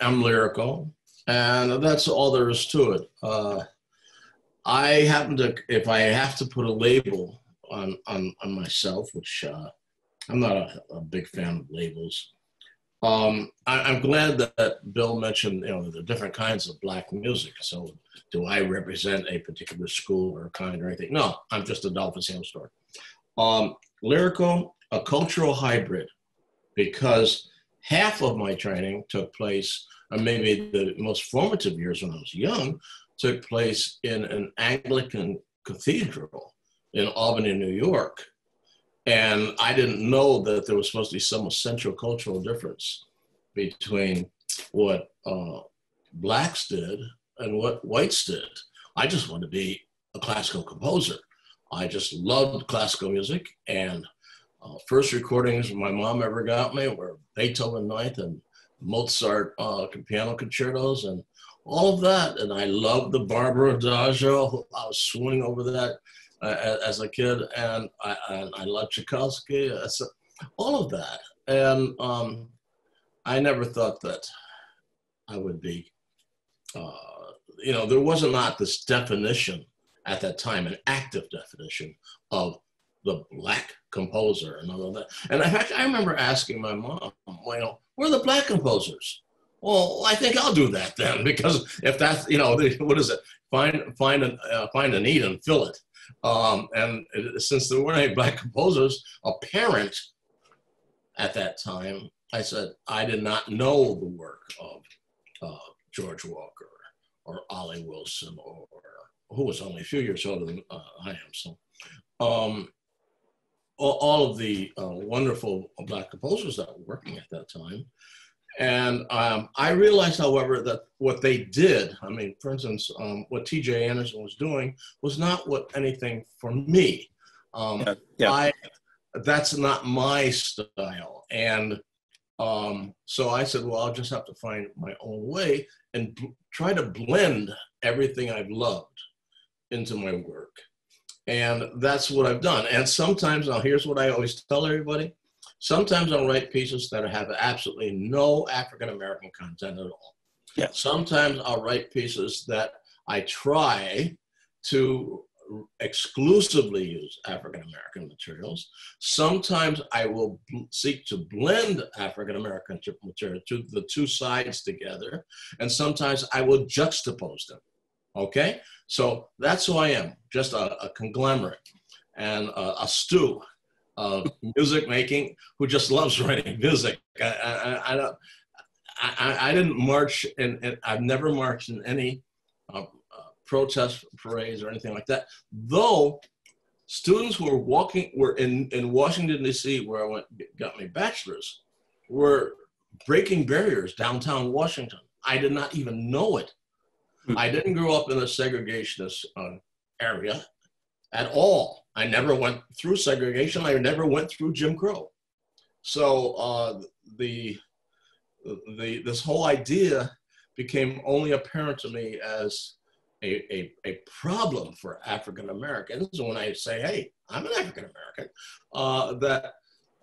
am lyrical, and that's all there is to it. Uh, I happen to, if I have to put a label on on, on myself, which uh, I'm not a, a, big fan of labels. Um, I, am glad that Bill mentioned, you know, the different kinds of black music. So, do I represent a particular school or kind or anything? No, I'm just Adolphus Hailstork. Um, lyrical, a cultural hybrid, because half of my training took place, or maybe the most formative years when I was young, took place in an Anglican cathedral in Albany, New York. And I didn't know that there was supposed to be some essential cultural difference between what uh, blacks did and what whites did. I just wanted to be a classical composer. I just loved classical music. And uh, first recordings my mom ever got me were Beethoven Ninth and Mozart uh, piano concertos and all of that. And I loved the Barber Adagio. I was swooning over that uh, as a kid, and I, and I love Tchaikovsky, all of that. And um, I never thought that I would be, uh, you know, there was not this definition at that time, an active definition of the black composer and all that. And fact, I remember asking my mom, know, where are the black composers? Well, I think I'll do that then, because if that's, you know, what is it? Find, find, an, uh, find a need and fill it. Um, and since there weren't any black composers, a parent at that time, I said, I did not know the work of uh, George Walker or Olly Wilson or, who was only a few years older than uh, I am. So um, all, all, of the uh, wonderful black composers that were working at that time. And um, I realized, however, that what they did, I mean, for instance, um, what TJ Anderson was doing was not what anything for me. Um, yeah, yeah. I, that's not my style. And um, so I said, well, I'll just have to find my own way and try to blend everything I've loved into my work. And that's what I've done. And sometimes, now here's what I always tell everybody Sometimes I'll write pieces that have absolutely no African American content at all. Yeah. Sometimes I'll write pieces that I try to exclusively use African American materials. Sometimes I will seek to blend African American material to the two sides together, and sometimes I will juxtapose them. Okay, so that's who I am, just a, a conglomerate and a, a stew of music making who just loves writing music. I, I, I don't. I, I, didn't march, and I've never marched in any uh, uh, protest parades or anything like that. Though students who were walking were in, in Washington D.C., where I went got my bachelor's, were breaking barriers downtown Washington. I did not even know it. I didn't grow up in a segregationist uh, area at all. I never went through segregation. I never went through Jim Crow. So uh, the, the, this whole idea became only apparent to me as a, a, a problem for African Americans. When I say, hey, I'm an African American, uh, that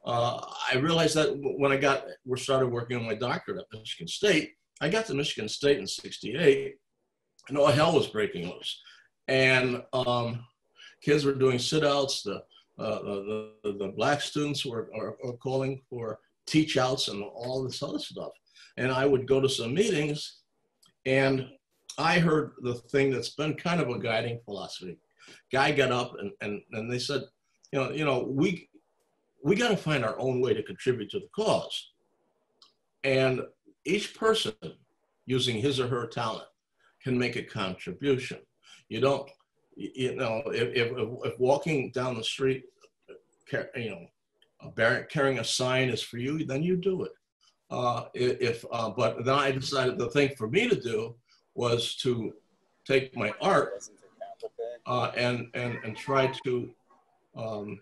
uh, I realized that when I got, we started working on my doctorate at Michigan State, I got to Michigan State in 68 and all hell was breaking loose. And um, kids were doing sit-outs. The, uh, the, the, black students were, are, are calling for teach outs and all this other stuff. And I would go to some meetings and I heard the thing that's been kind of a guiding philosophy. Guy got up and, and, and they said, you know, you know, we, we got to find our own way to contribute to the cause. And each person using his or her talent can make a contribution. You don't you know, if, if, if walking down the street, you know, carrying a sign is for you, then you do it. Uh, if, uh, but then I decided the thing for me to do was to take my art uh, and, and, and try to um,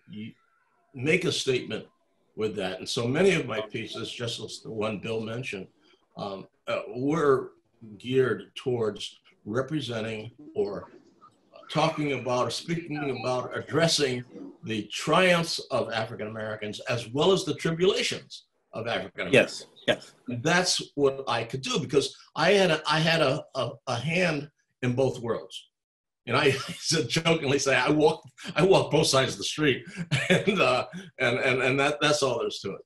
make a statement with that. And so many of my pieces, just as the one Bill mentioned, um, uh, were geared towards representing or talking about, or speaking about, addressing the triumphs of African Americans as well as the tribulations of African Americans. Yes, yes. That's what I could do because I had a I had a, a, a hand in both worlds. And I said jokingly say I walk I walk both sides of the street, and uh, and and and that that's all there's to it.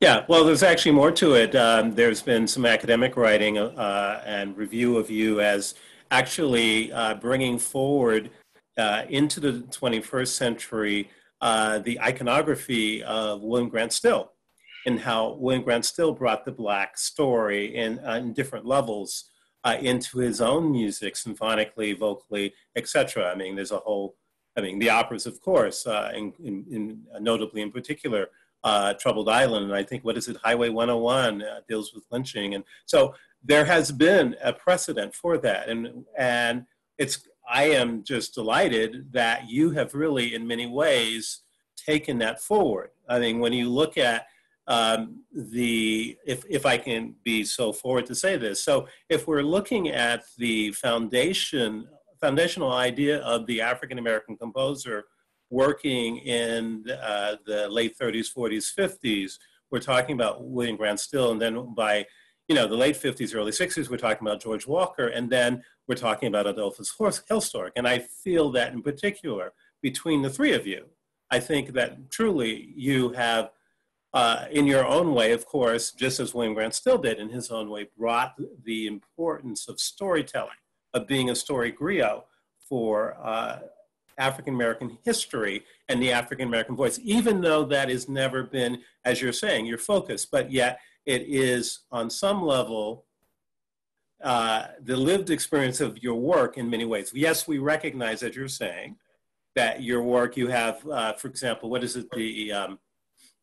Yeah, well, there's actually more to it. Um, there's been some academic writing uh, and review of you as actually uh, bringing forward uh, into the 21st century uh, the iconography of William Grant Still and how William Grant Still brought the Black story in, uh, in different levels uh, into his own music, symphonically, vocally, etc. I mean, there's a whole, I mean, the operas, of course, in, in, in, notably in particular, uh, Troubled Island, and I think, what is it, Highway 101 uh, deals with lynching. And so there has been a precedent for that. And, and it's, I am just delighted that you have really, in many ways, taken that forward. I mean, when you look at um, the if if I can be so forward to say this. So if we're looking at the foundation foundational idea of the African American composer working in uh, the late 30s, 40s, 50s, we're talking about William Grant Still, and then by you know the late 50s, early 60s, we're talking about George Walker, and then we're talking about Adolphus Hailstork. And I feel that in particular between the three of you, I think that truly you have uh, in your own way, of course, just as William Grant Still did in his own way, brought the importance of storytelling, of being a story griot for uh, African American history and the African American voice, even though that has never been, as you're saying, your focus, but yet it is on some level uh, the lived experience of your work in many ways. Yes, we recognize, as you're saying, that your work you have, uh, for example, what is it, the um,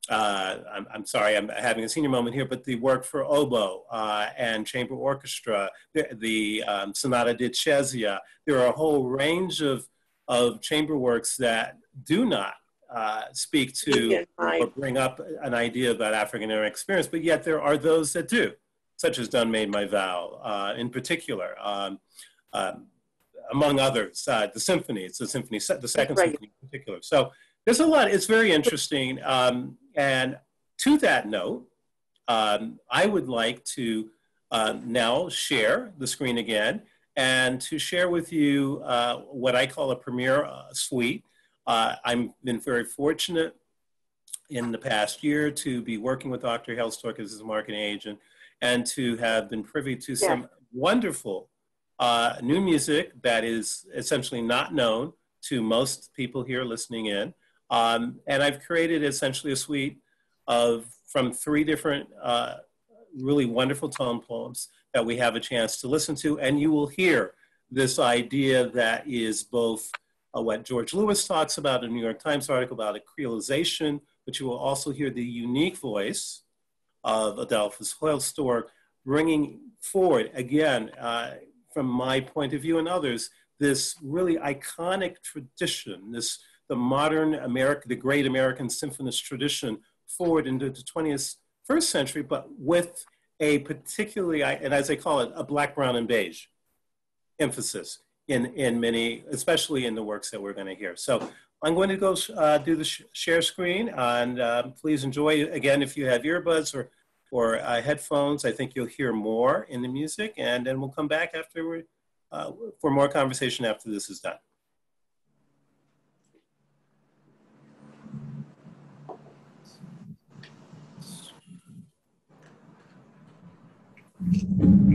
uh, I'm, I'm, sorry, I'm having a senior moment here, but the work for oboe uh, and chamber orchestra, the, the um, Sonata da Chiesa, there are a whole range of, of chamber works that do not uh, speak to or bring up an idea about African American experience, but yet there are those that do, such as Done Made My Vow uh, in particular. Um, um, among others, uh, the symphony, it's the symphony, the second right. symphony in particular. So there's a lot, it's very interesting. Um, and to that note, um, I would like to uh, now share the screen again and to share with you uh, what I call a premiere uh, suite. Uh, I've been very fortunate in the past year to be working with Dr. Hailstork as his marketing agent and to have been privy to some wonderful uh, new music that is essentially not known to most people here listening in. Um, and I've created essentially a suite of from three different uh, really wonderful tone poems that we have a chance to listen to. And you will hear this idea that is both uh, what George Lewis talks about in a New York Times article about a creolization, but you will also hear the unique voice of Adolphus Hailstork bringing forward, again, uh, from my point of view and others, this really iconic tradition, this the modern America, the great American symphonist tradition forward into the 20th first century, but with a particularly, and as they call it, a black, brown, and beige emphasis in, in many, especially in the works that we're going to hear. So I'm going to go uh, do the sh share screen, and uh, please enjoy. Again, if you have earbuds or or uh, headphones, I think you'll hear more in the music, and then we'll come back after uh, for more conversation after this is done. Mm-hmm.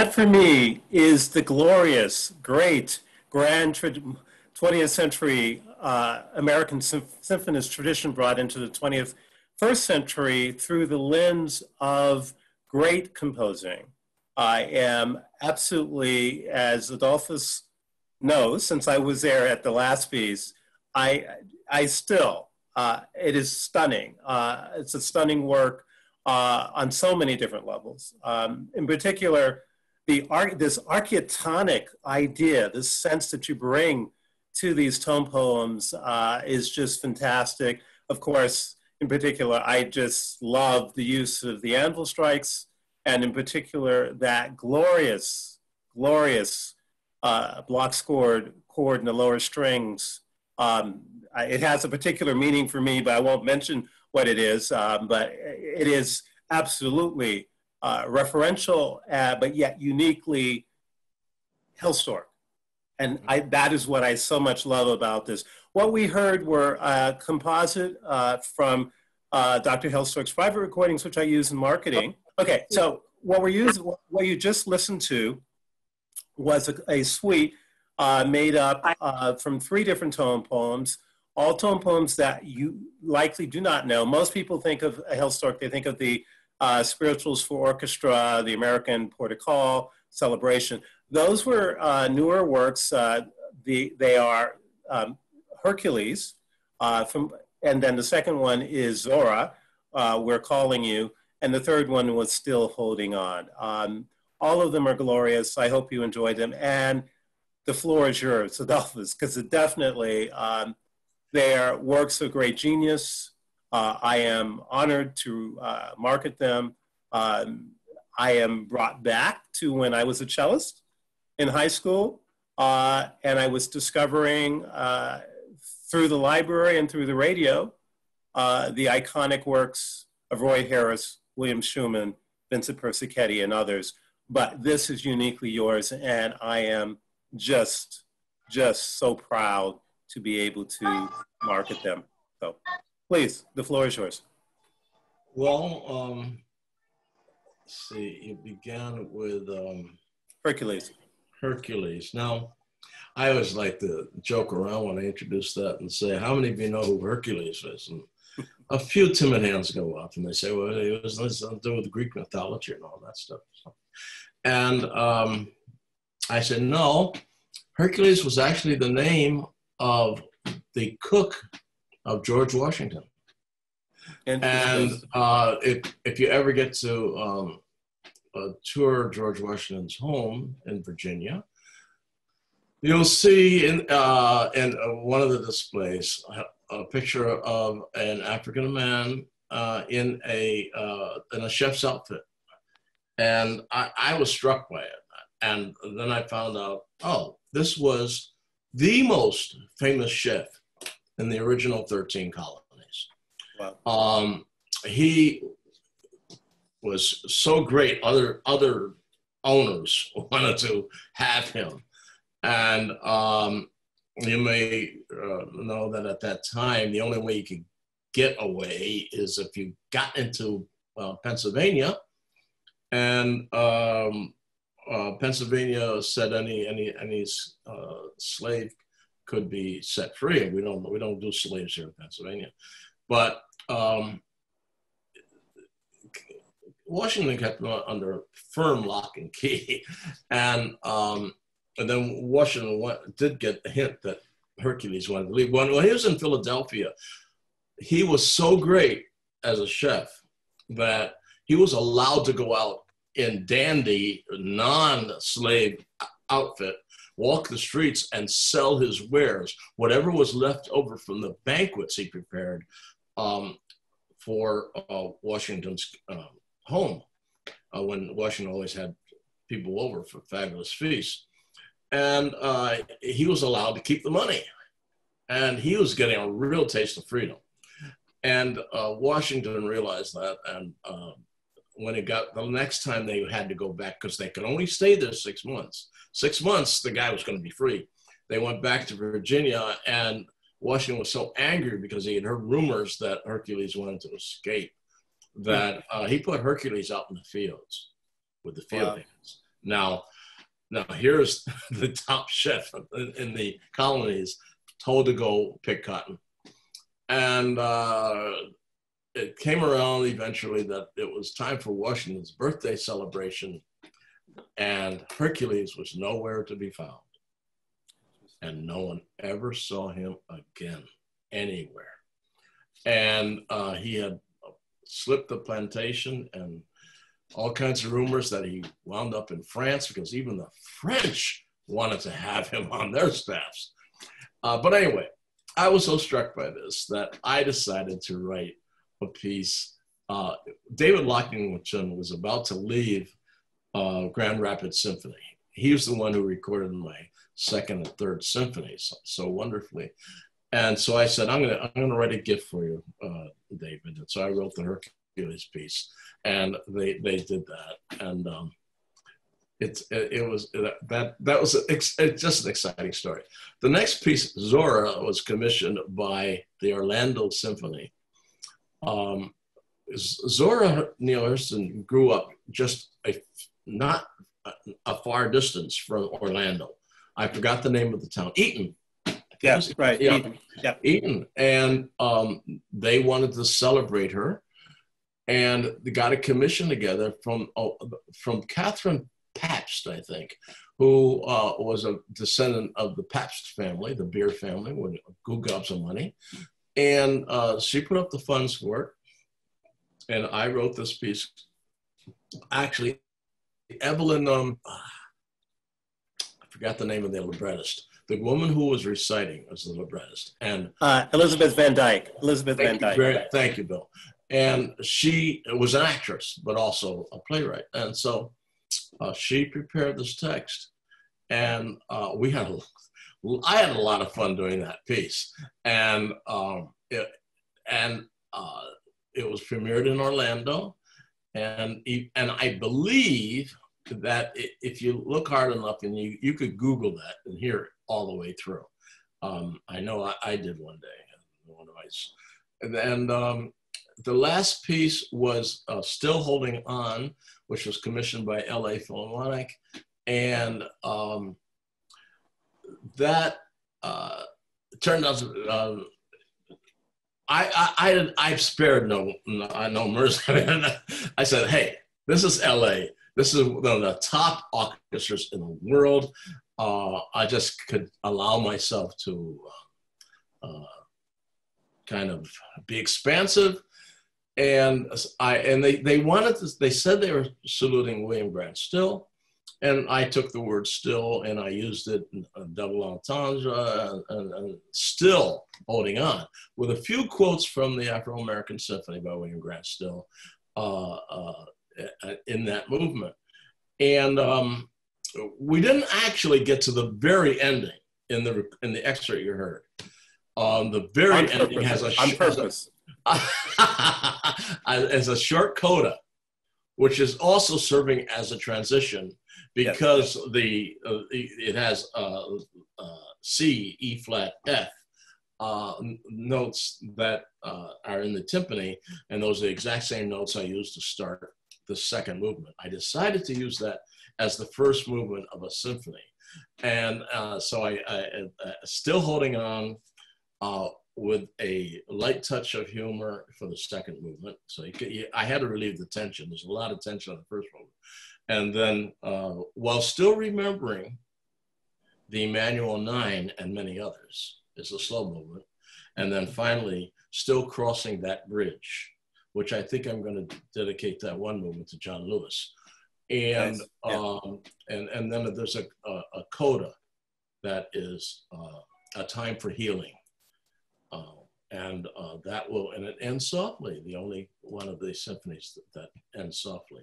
That for me is the glorious, great, grand 20th century uh, American symphonist tradition brought into the 20th first century through the lens of great composing. I am absolutely, as Adolphus knows, since I was there at the last piece, I, I still, uh, it is stunning. Uh, it's a stunning work uh, on so many different levels. Um, in particular, the this archetyponic idea, this sense that you bring to these tone poems uh, is just fantastic. Of course, in particular, I just love the use of the anvil strikes, and in particular, that glorious, glorious uh, block scored chord in the lower strings. Um, it has a particular meaning for me, but I won't mention what it is. Um, but it is absolutely uh, referential, uh, but yet uniquely Hailstork. And I, that is what I so much love about this. What we heard were a composite uh, from uh, Dr. Hailstork's private recordings, which I use in marketing. Okay, so what we're using, what you just listened to was a, a suite uh, made up uh, from three different tone poems, all tone poems that you likely do not know. Most people think of Hailstork, they think of the uh, Spirituals for Orchestra, the American Port of Call, Celebration. Those were uh, newer works. Uh, the, they are um, Hercules, uh, from, and then the second one is Zora, uh, We're Calling You, and the third one was Still Holding On. Um, all of them are glorious. I hope you enjoyed them. And the floor is yours, Adolphus, because it definitely, um, they are works of great genius. Uh, I am honored to uh, market them. Um, I am brought back to when I was a cellist in high school, uh, and I was discovering uh, through the library and through the radio uh, the iconic works of Roy Harris, William Schuman, Vincent Persichetti, and others. But this is uniquely yours, and I am just, just so proud to be able to market them. So please, the floor is yours. Well, um, see, it began with um, Hercules. Hercules. Now, I always like to joke around when I introduce that and say, "How many of you know who Hercules is?" And a few timid hands go up, and they say, "Well, it was nothing to do with Greek mythology and all that stuff." And um, I said, "No, Hercules was actually the name of the cook of George Washington." And, and uh, if if you ever get to um, uh, tour George Washington's home in Virginia, you'll see in uh, in uh, one of the displays a picture of an African man uh, in a uh, in a chef's outfit, and I, I was struck by it. And then I found out, oh, this was the most famous chef in the original 13 colonies. Wow. Um, he was so great. Other other owners wanted to have him, and um, you may uh, know that at that time the only way you could get away is if you got into uh, Pennsylvania, and um, uh, Pennsylvania said any any any uh, slave could be set free. We don't we don't do slaves here in Pennsylvania, but um, Washington kept them under firm lock and key, and um, and then Washington went, did get the hint that Hercules wanted to leave. When, when he was in Philadelphia, he was so great as a chef that he was allowed to go out in dandy, non-slave outfit, walk the streets and sell his wares, whatever was left over from the banquets he prepared um, for uh, Washington's uh, home uh, when Washington always had people over for fabulous feasts. And uh, he was allowed to keep the money. And he was getting a real taste of freedom. And uh, Washington realized that. And um, when it got the next time they had to go back, because they could only stay there six months, six months, the guy was going to be free. They went back to Virginia, and Washington was so angry because he had heard rumors that Hercules wanted to escape that uh, he put Hercules out in the fields with the field wow. hands. Now, now here's the top chef in, in the colonies told to go pick cotton, and uh, it came around eventually that it was time for Washington's birthday celebration, and Hercules was nowhere to be found, and no one ever saw him again anywhere, and uh, he had slipped the plantation and all kinds of rumors that he wound up in France because even the French wanted to have him on their staffs. Uh, but anyway, I was so struck by this that I decided to write a piece. Uh, David Lockington was about to leave uh, Grand Rapids Symphony. He was the one who recorded my second and third symphonies so wonderfully. And so I said, I'm gonna I'm gonna write a gift for you, uh, David. And so I wrote the Hercules piece, and they they did that, and um, it's it, it, was that that was it's just an exciting story. The next piece, Zora, was commissioned by the Orlando Symphony. Um, Zora Neale Hurston grew up just a not a, far distance from Orlando. I forgot the name of the town, Eaton Yes, right. Yeah. Eaton. Yeah. Eaton. And um, they wanted to celebrate her and they got a commission together from, oh, from Catherine Pabst, I think, who uh, was a descendant of the Pabst family, the beer family, with who got some money. And uh, she put up the funds for it. And I wrote this piece. Actually, Evelyn, um, I forgot the name of the librettist the woman who was reciting was the librettist, and uh, Elizabeth Van Dyke. Elizabeth Van Dyke. Very, thank you, Bill. And she was an actress, but also a playwright, and so uh, she prepared this text, and uh, we had a, I had a lot of fun doing that piece, and um, it, and uh, it was premiered in Orlando, and and I believe that if you look hard enough and you, you could Google that and hear it all the way through. Um, I know I, I, did one day. One of my, and, um, the last piece was uh, Still Holding On, which was commissioned by LA Philharmonic. And um, that uh, turned out to, uh, I, I, I, have spared no, no, no mercy. I said, hey, this is LA. This is one of the top orchestras in the world. Uh, I just could allow myself to uh, uh, kind of be expansive. And I and they, they wanted to, they said they were saluting William Grant Still. And I took the word still and I used it double entendre and, and, still holding on with a few quotes from the Afro American Symphony by William Grant Still. Uh, uh, in that movement. And um, we didn't actually get to the very ending in the in the excerpt you heard. Um, the very on ending purpose. has a on purpose. as a short coda, which is also serving as a transition because yes. the uh, it has uh, uh, C, E flat, F uh, notes that uh, are in the timpani, and those are the exact same notes I use to start the second movement. I decided to use that as the first movement of a symphony. And uh, so I, I, I, still holding on uh, with a light touch of humor for the second movement. So you you, I had to relieve the tension. There's a lot of tension on the first movement. And then uh, while still remembering the Emanuel Nine and many others is a slow movement. And then finally, still crossing that bridge which I think I'm going to dedicate that one movement to John Lewis. And nice. yeah. um, and and then there's a, a, a coda that is uh, a time for healing, uh, and uh, that will and it ends softly. The only one of the symphonies that, that ends softly.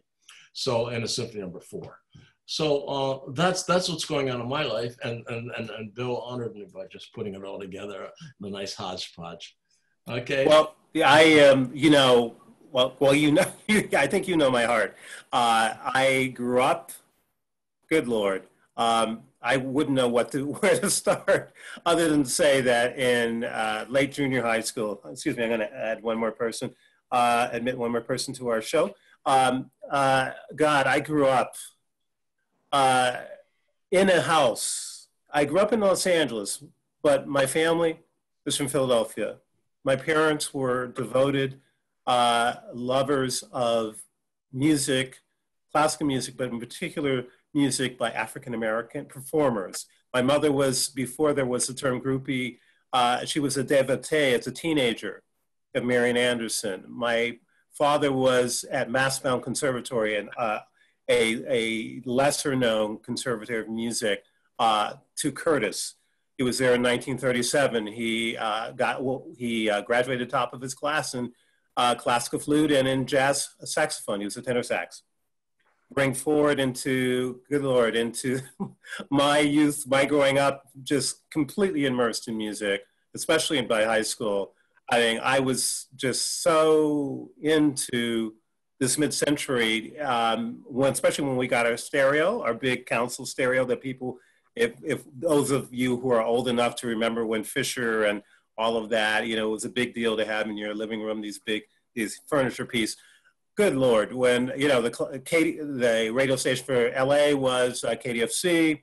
So and a symphony number four. So uh, that's that's what's going on in my life, and and and, and Bill honored me by just putting it all together in a nice hodgepodge. Okay. Well, I am, um, you know, well, well, you know, I think you know my heart. Uh, I grew up. Good Lord, um, I wouldn't know what to where to start, other than to say that in uh, late junior high school. Excuse me, I'm going to add one more person. Uh, admit one more person to our show. Um, uh, God, I grew up uh, in a house. I grew up in Los Angeles, but my family was from Philadelphia. My parents were devoted uh, lovers of music, classical music, but in particular music by African American performers. My mother was, before there was the term groupie, uh, she was a devotee as a teenager of Marian Anderson. My father was at Mastbaum Conservatory and uh, a, a lesser known conservator of music uh, to Curtis. He was there in 1937. He uh, got well, he uh, graduated top of his class in uh, classical flute and in jazz saxophone. He was a tenor sax. Bring forward into good lord into my youth, my growing up, just completely immersed in music, especially by high school. I mean, I was just so into this mid-century, um, when, especially when we got our stereo, our big council stereo that people, if, if those of you who are old enough to remember when Fisher and all of that, you know, it was a big deal to have in your living room, these big, these furniture piece. Good Lord, when, you know, the, the radio station for LA was uh, KDFC,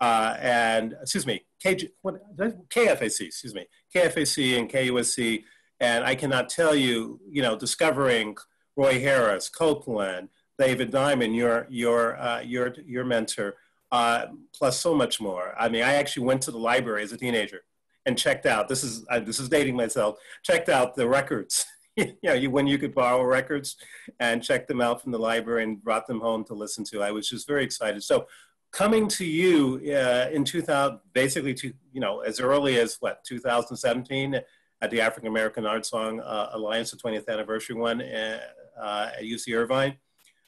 uh, and, excuse me, KG, what, KFAC, excuse me, KFAC and KUSC, and I cannot tell you, you know, discovering Roy Harris, Copland, David Diamond, your, your, uh, your, your mentor, uh, plus so much more. I mean, I actually went to the library as a teenager and checked out, this is, uh, this is dating myself, checked out the records. you know, you, when you could borrow records and check them out from the library and brought them home to listen to. I was just very excited. So coming to you uh, in 2000, basically, to, you know, as early as what, 2017 at the African American Art Song uh, Alliance, the 20th anniversary one, uh, uh, at UC Irvine,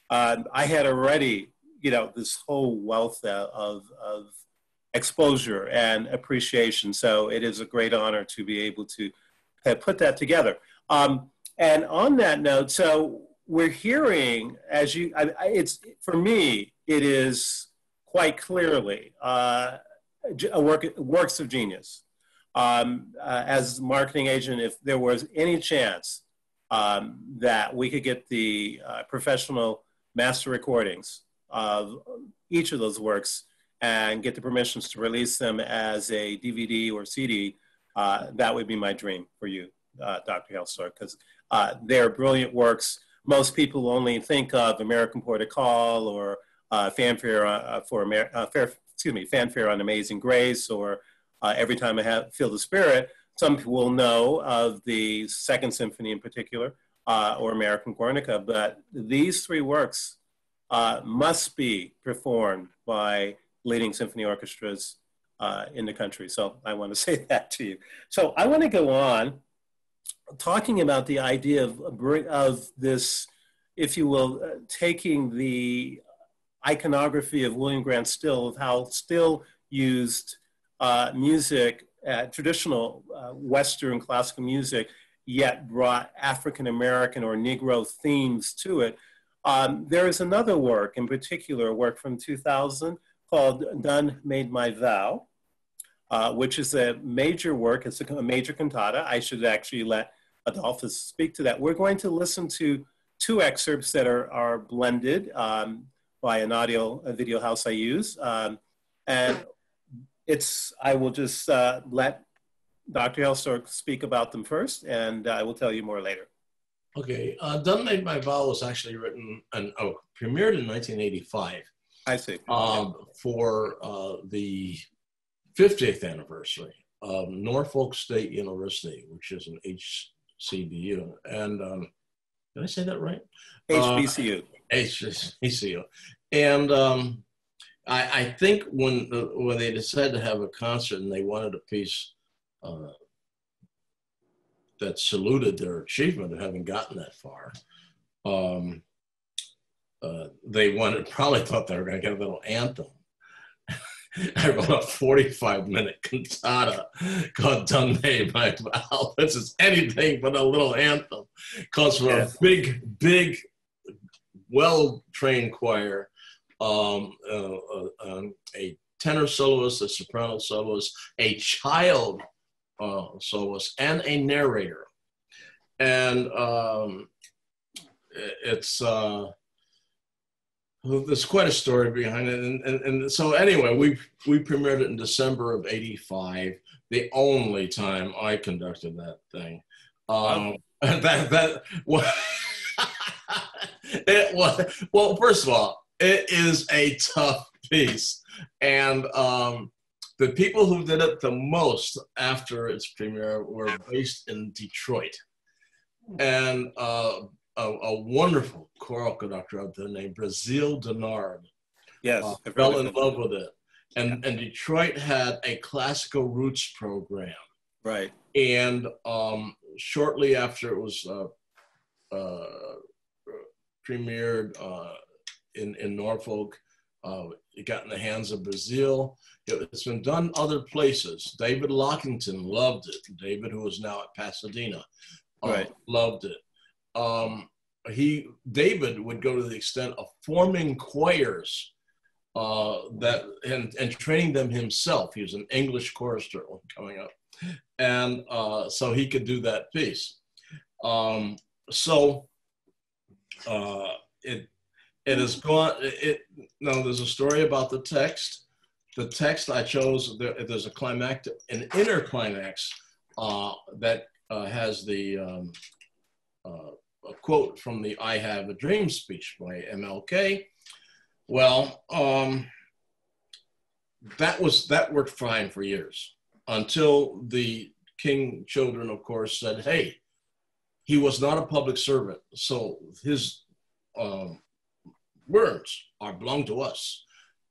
um, I had already, you know, this whole wealth of, of exposure and appreciation. So it is a great honor to be able to put that together. Um, and on that note, so we're hearing, as you, I, it's for me, it is quite clearly uh, a work, works of genius. Um, uh, as marketing agent, if there was any chance um, that we could get the uh, professional master recordings of each of those works and get the permissions to release them as a DVD or CD, uh, that would be my dream for you, uh, Dr. Hailstork, because uh, they're brilliant works. Most people only think of American Port or uh, Fanfare uh, for Amer- Fair, excuse me, Fanfare on Amazing Grace or Every Time I have, Feel the Spirit some people will know of the Second Symphony in particular, uh, or American Guernica, but these three works uh, must be performed by leading symphony orchestras uh, in the country. So I want to say that to you. So I want to go on talking about the idea of, of this, if you will, uh, taking the iconography of William Grant Still, of how Still used uh, music uh, traditional uh, Western classical music, yet brought African American or Negro themes to it. Um, there is another work, in particular, a work from 2000 called Done Made My Vow, uh, which is a major work. It's a, a, major cantata. I should actually let Adolphus speak to that. We're going to listen to two excerpts that are, are blended um, by an audio a video house I use. Um, and it's, I will just uh, let Dr. Hailstork speak about them first, and I will tell you more later. Okay, uh, Done Made My Vow was actually written and oh, premiered in 1985. I see. Um, for uh, the 50th anniversary of Norfolk State University, which is an HCBU. And um, did I say that right? HBCU. Uh, HBCU. And um, I, I think when when they decided to have a concert and they wanted a piece uh, that saluted their achievement of having gotten that far, um, uh, they wanted probably thought they were going to get a little anthem. I wrote a 45 minute cantata called Made My Vow. This is anything but a little anthem. Calls for a big, big, well trained choir um, uh, uh, um, a tenor soloist, a soprano soloist, a child uh, soloist, and a narrator. And um, it's uh, there's quite a story behind it, and, and, and so anyway, we we premiered it in December of '85, the only time I conducted that thing. Um, that that well, it was well. First of all, it is a tough piece, and um, the people who did it the most after its premiere were based in Detroit, and uh, a, a, wonderful choral conductor out there named Brazeal Dennard. Yes, uh, fell in love with it, and and Detroit had a classical roots program. Right. And um, shortly after it was uh, uh, premiered uh, in in Norfolk, uh, it got in the hands of Brazeal. It's been done other places. David Lockington loved it. David, who is now at Pasadena, uh, right. loved it. Um, he David would go to the extent of forming choirs uh, that and, and training them himself. He was an English chorister coming up, and uh, so he could do that piece. Um, so uh, it it has gone. It now there's a story about the text. The text I chose there, there's a climax, an inner climax uh, that uh, has the um, uh, a quote from the "I Have a Dream" speech by MLK. Well, um, that was that worked fine for years until the King children, of course, said, "Hey, he was not a public servant, so his um, words are belong to us,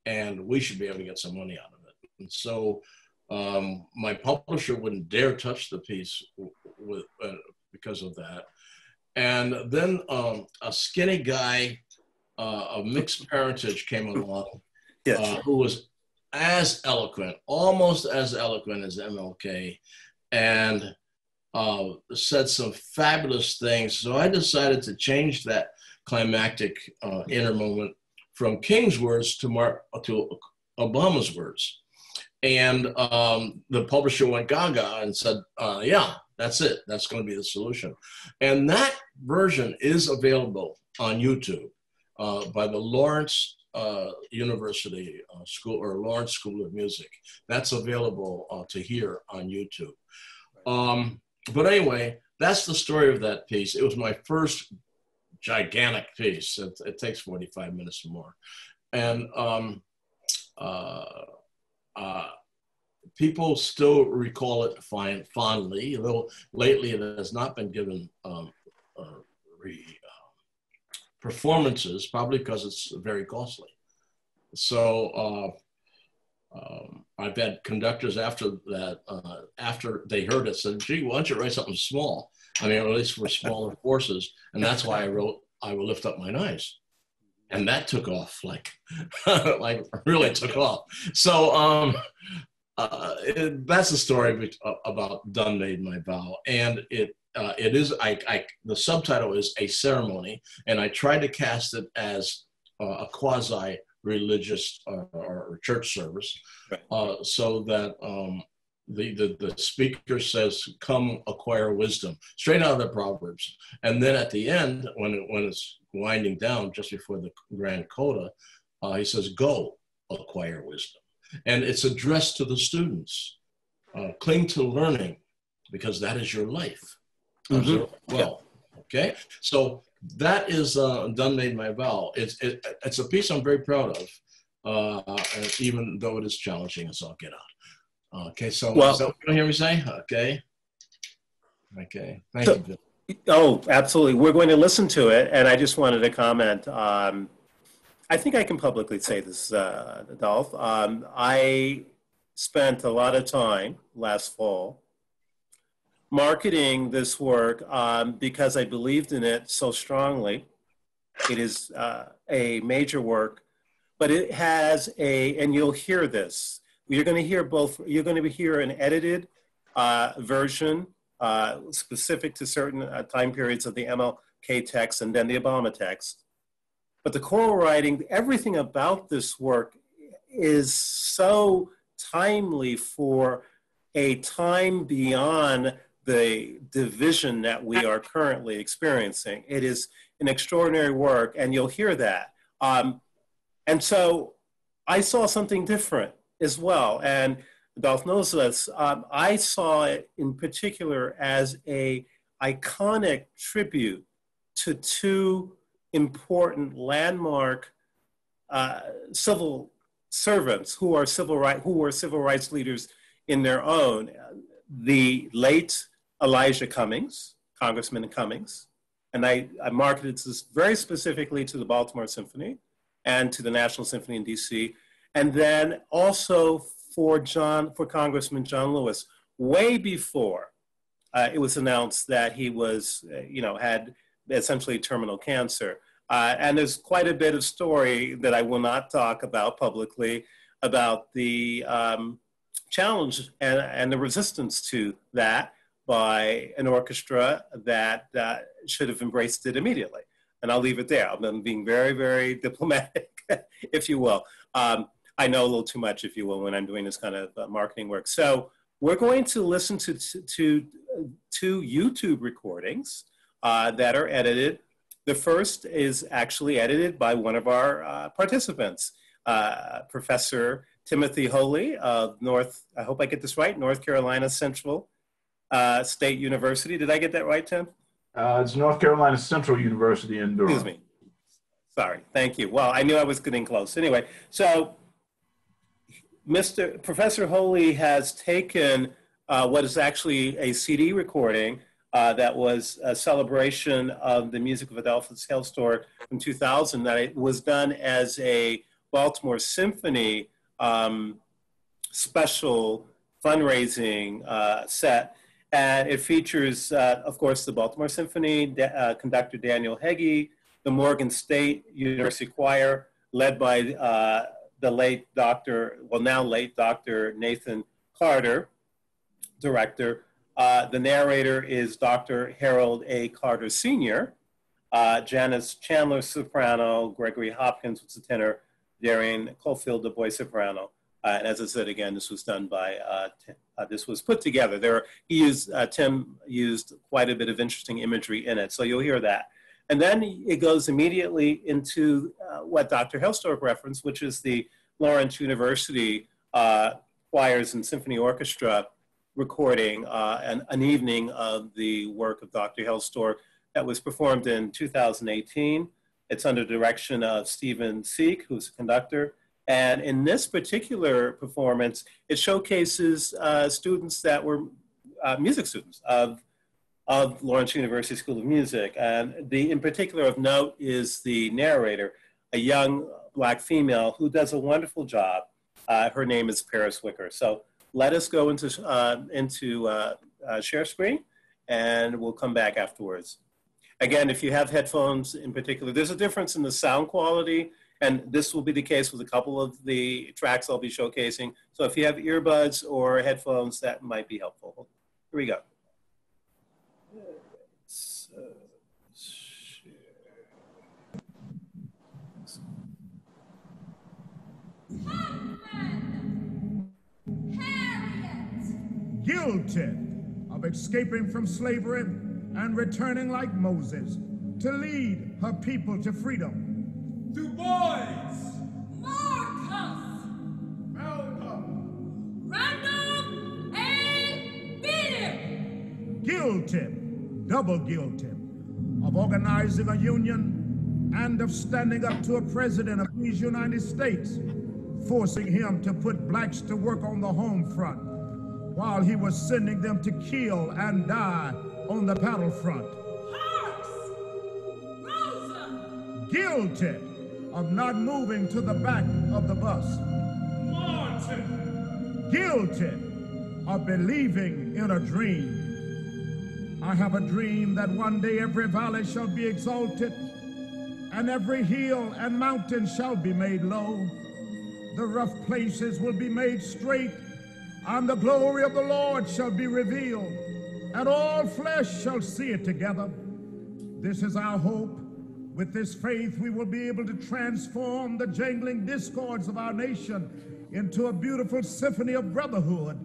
and we should be able to get some money out of it." And so, um, my publisher wouldn't dare touch the piece with, uh, because of that. And then um, a skinny guy uh, of mixed parentage came along, yes. uh, who was as eloquent, almost as eloquent as MLK, and uh, said some fabulous things. So I decided to change that climactic uh, inner moment from King's words to Mark to Obama's words. And um, the publisher went gaga and said, uh, "Yeah, that's it. That's going to be the solution." And that version is available on YouTube uh, by the Lawrence uh, University uh, School or Lawrence School of Music. That's available uh, to hear on YouTube. Um, but anyway, that's the story of that piece. It was my first gigantic piece. It, it takes 45 minutes or more. And um, uh, uh, people still recall it fine, fondly, though lately it has not been given um, uh, re, uh, performances, probably because it's very costly. So uh, um, I've had conductors after that, uh, after they heard it, said, "Gee, why don't you write something small? I mean, at least for smaller forces." And that's why I wrote "I Will Lift Up Mine Eyes." and that took off like like really took off so um uh, it, that's the story about done made my vow and it uh, it is I, I the subtitle is a ceremony and i tried to cast it as uh, a quasi religious uh, or church service right. Uh, so that um, the, the, the speaker says come acquire wisdom straight out of the proverbs and then at the end when it, when it's winding down just before the grand coda uh, he says go acquire wisdom and it's addressed to the students. Uh, cling to learning because that is your life. Mm-hmm. Well, okay. So that is uh, done made my vow. It's it, it's a piece I'm very proud of, uh, even though it is challenging as I'll get out. Okay. So well, so you hear me say? Okay. Okay. Thank so, you. Oh, absolutely. We're going to listen to it, and I just wanted to comment. Um, I think I can publicly say this, uh, Dolph. Um, I spent a lot of time last fall marketing this work um, because I believed in it so strongly. It is uh, a major work, but it has a, and you'll hear this. You're going to hear both. You're going to hear an edited uh, version uh, specific to certain uh, time periods of the MLK text and then the Obama text. But the choral writing, everything about this work is so timely for a time beyond the division that we are currently experiencing. It is an extraordinary work, and you'll hear that. Um, and so I saw something different as well. And Dolph knows this. Um, I saw it in particular as a iconic tribute to two important landmark uh, civil servants who are civil right who were civil rights leaders in their own. The late Elijah Cummings, Congressman Cummings, and I, I marketed this very specifically to the Baltimore Symphony and to the National Symphony in DC, and then also for John, for Congressman John Lewis, way before uh, it was announced that he was, uh, you know, had essentially terminal cancer. Uh, and there's quite a bit of story that I will not talk about publicly about the um, challenge and, and the resistance to that by an orchestra that uh, should have embraced it immediately. And I'll leave it there. I'm being very, very diplomatic, if you will. Um, I know a little too much, if you will, when I'm doing this kind of uh, marketing work. So we're going to listen to, to, two YouTube recordings uh, that are edited. The first is actually edited by one of our uh, participants, uh, Professor Timothy Holley of North, I hope I get this right, North Carolina Central uh, State University. Did I get that right, Tim? Uh, it's North Carolina Central University in Durham. Excuse me. Sorry, thank you. Well, I knew I was getting close. Anyway, so Mr. Professor Holley has taken uh, what is actually a CD recording uh, that was a celebration of the music of Adolphus Hailstork from 2000 that it was done as a Baltimore Symphony um, special fundraising uh, set. And it features, uh, of course, the Baltimore Symphony, uh, conductor Daniel Hege, the Morgan State University Choir, led by uh, the late Dr., well, now late Dr. Nathan Carter, director. Uh, the narrator is Dr. Harold A. Carter Sr., uh, Janice Chandler, soprano, Gregory Hopkins was the tenor, Darian Caulfield, the boy soprano. Uh, and as I said again, this was done by, uh, uh, this was put together. There, he used, uh, Tim used quite a bit of interesting imagery in it, so you'll hear that. And then it goes immediately into uh, what Dr. Hailstork referenced, which is the Lawrence University uh, Choirs and Symphony Orchestra recording uh, an, an, evening of the work of Dr. Hailstork that was performed in 2018. It's under direction of Stephen Sieck, who's a conductor. And in this particular performance, it showcases uh, students that were uh, music students of of Lawrence University School of Music. And the, in particular of note is the narrator, a young black female who does a wonderful job. Uh, her name is Paris Wicker. So let us go into, uh, into uh, uh, share screen and we'll come back afterwards. Again, if you have headphones in particular, there's a difference in the sound quality and this will be the case with a couple of the tracks I'll be showcasing. So if you have earbuds or headphones, that might be helpful. Here we go. Guilty of escaping from slavery and returning like Moses to lead her people to freedom. Du Bois, Marcus, Malcolm, Randolph A. Bennett, guilty, double guilty, of organizing a union and of standing up to a president of these United States, forcing him to put blacks to work on the home front while he was sending them to kill and die on the battlefront. Parks, Rosa, Guilty of not moving to the back of the bus. Martin, Guilty of believing in a dream. I have a dream that one day every valley shall be exalted, and every hill and mountain shall be made low. The rough places will be made straight, and the glory of the Lord shall be revealed, and all flesh shall see it together. This is our hope. With this faith, we will be able to transform the jangling discords of our nation into a beautiful symphony of brotherhood.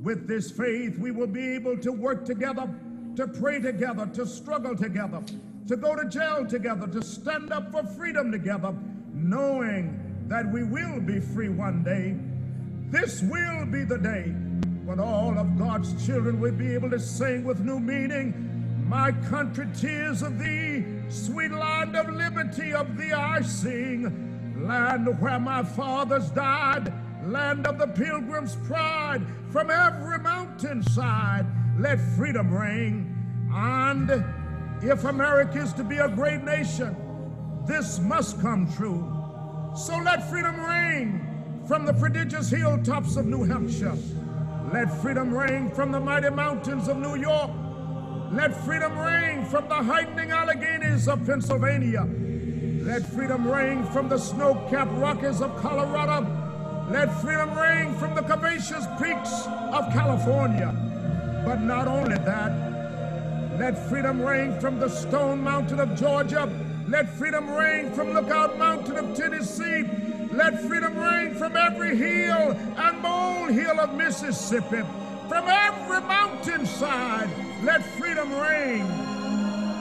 With this faith, we will be able to work together, to pray together, to struggle together, to go to jail together, to stand up for freedom together, knowing that we will be free one day. This will be the day when all of God's children will be able to sing with new meaning. My country, tears of thee, sweet land of liberty, of thee I sing. Land where my fathers died, land of the pilgrim's pride, from every mountainside, let freedom ring. And if America is to be a great nation, this must come true. So let freedom ring from the prodigious hilltops of New Hampshire. Let freedom ring from the mighty mountains of New York. Let freedom ring from the heightening Alleghenies of Pennsylvania. Let freedom ring from the snow-capped Rockies of Colorado. Let freedom ring from the curvaceous peaks of California. But not only that, let freedom ring from the stone mountain of Georgia. Let freedom ring from Lookout Mountain of Tennessee. Let freedom ring from every hill and molehill of Mississippi. From every mountainside, let freedom ring.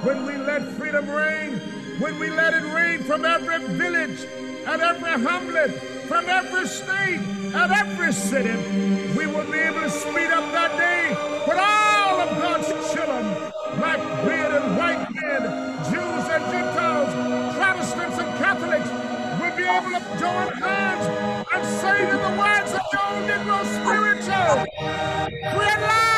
When we let freedom ring, when we let it ring from every village and every hamlet, from every state and every city, we will be able to speed up that day when all of God's children, black men and white men, Jews and Gentiles, Protestants and Catholics, will be able to join hands and say to the words of the old Negro spiritual, free at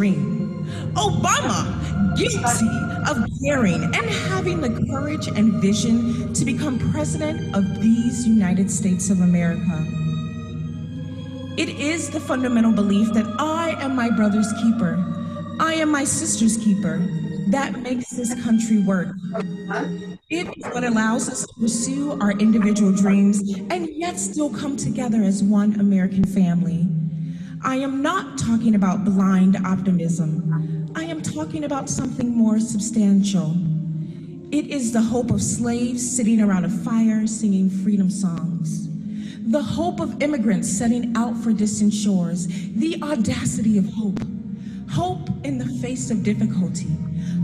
Obama, guilty of daring and having the courage and vision to become president of these United States of America. It is the fundamental belief that I am my brother's keeper. I am my sister's keeper. That makes this country work. It is what allows us to pursue our individual dreams and yet still come together as one American family. I am not talking about blind optimism. I am talking about something more substantial. It is the hope of slaves sitting around a fire singing freedom songs. The hope of immigrants setting out for distant shores. The audacity of hope. Hope in the face of difficulty.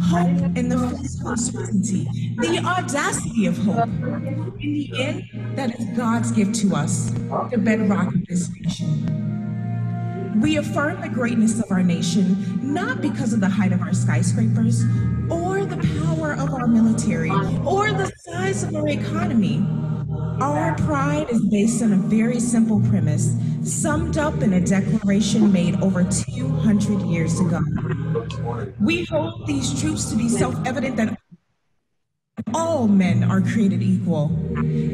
Hope in the face of uncertainty. The audacity of hope. In the end, that is God's gift to us, the bedrock of this nation. We affirm the greatness of our nation not because of the height of our skyscrapers, or the power of our military, or the size of our economy. Our pride is based on a very simple premise, summed up in a declaration made over 200 years ago. We hold these truths to be self evident that all men are created equal,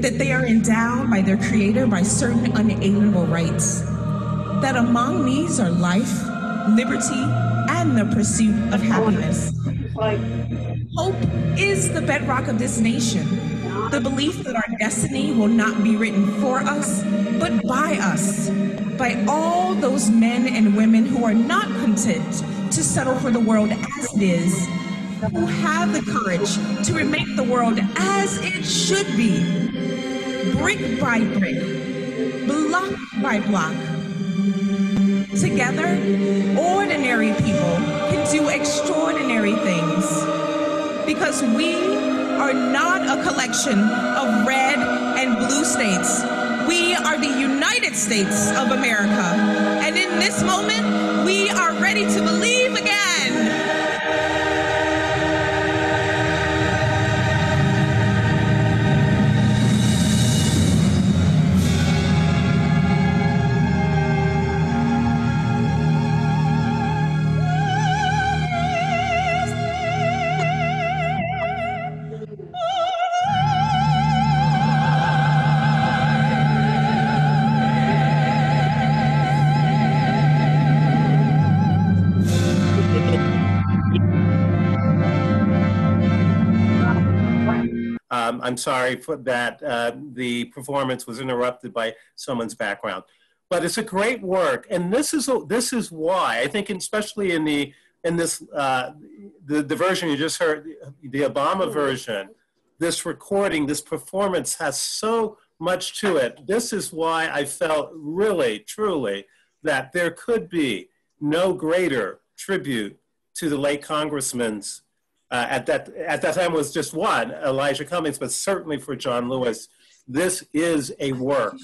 that they are endowed by their Creator by certain unalienable rights, that among these are life, liberty, and the pursuit of happiness. Hope is the bedrock of this nation. The belief that our destiny will not be written for us, but by us, by all those men and women who are not content to settle for the world as it is, who have the courage to remake the world as it should be, brick by brick, block by block. Together, ordinary people can do extraordinary things because we are not a collection of red and blue states. We are the United States of America. And in this moment, we are ready to believe again. I'm sorry for that. Uh, the performance was interrupted by someone's background, but it's a great work, and this is this is why I think, especially in the in this uh, the the version you just heard, the Obama version, this recording, this performance has so much to it. This is why I felt really, truly that there could be no greater tribute to the late congressman's uh, at that at that time was just one Elijah Cummings, but certainly for John Lewis, this is a work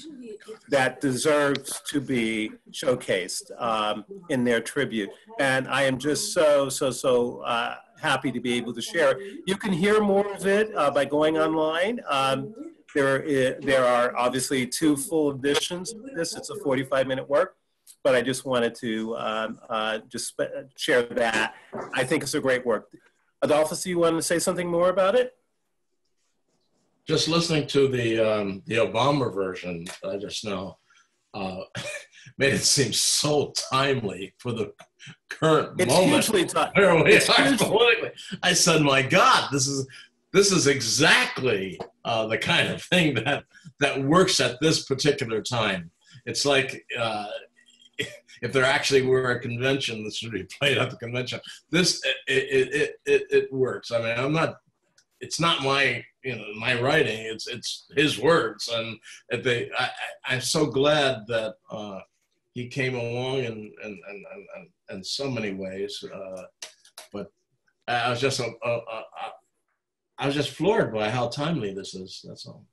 that deserves to be showcased um, in their tribute, and I am just so so so uh, happy to be able to share. You can hear more of it uh, by going online. Um, there, there are obviously two full editions of this. It's a 45 minute work, but I just wanted to um, uh, just share that. I think it's a great work. Adolphus, do you want to say something more about it? Just listening to the um, the Obama version, I just know uh, made it seem so timely for the current It's moment. hugely ti- Where we it's hugely- politically. I said, "My God, this is this is exactly uh, the kind of thing that that works at this particular time." It's like uh, if there actually were a convention this would be played at the convention. This it it, it, it, works. I mean, I'm not. It's not my you know my writing. It's it's his words, and they. I, I, I'm so glad that uh, he came along in in, in, in, in so many ways. Uh, but I was just a, a, a, I was just floored by how timely this is. That's all.